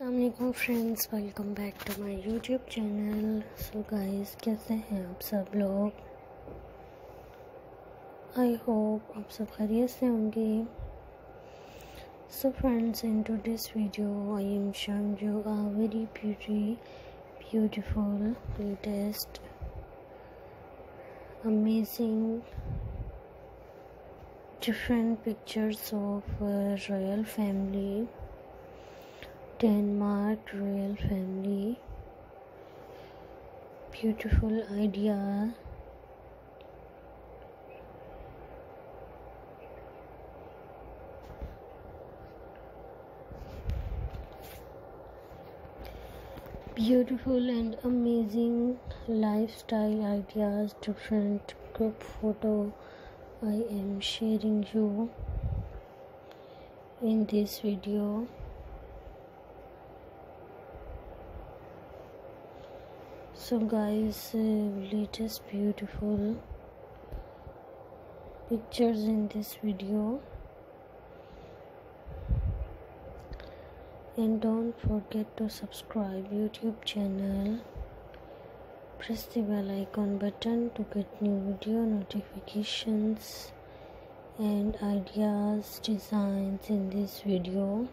Allam friends welcome back to my YouTube channel so guys कैसे हैं आप सब लोग? आई होप आप सब खैरियत से होंगे। So friends into this video I am showing you a very beauty beautiful latest amazing pictures of uh, royal family. Denmark royal family. Beautiful idea. Beautiful and amazing lifestyle ideas different group photo i am sharing you in this video so guys uh, latest beautiful pictures in this video. And don't forget to subscribe youtube channel. Press the bell icon button to get new video notifications and ideas designs in this video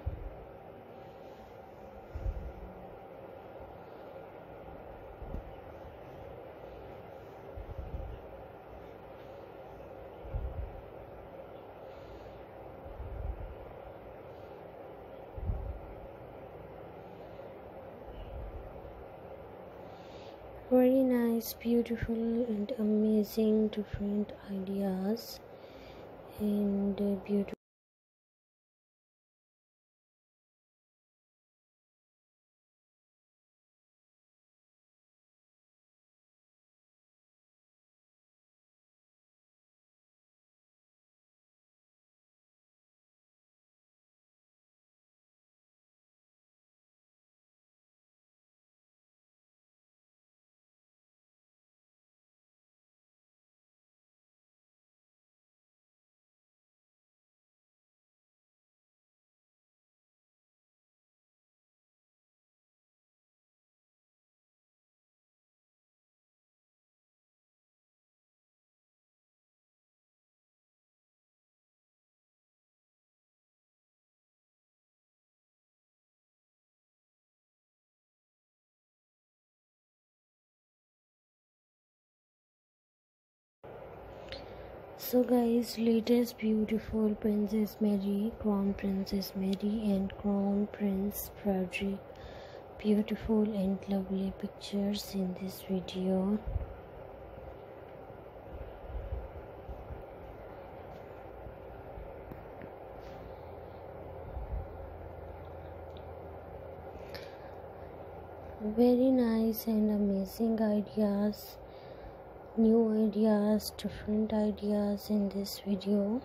very nice beautiful and amazing different ideas and uh, beautiful so guys latest beautiful princess mary crown princess mary and crown prince frederik. Beautiful and lovely pictures in this video. Very nice and amazing ideas new ideas different ideas in this video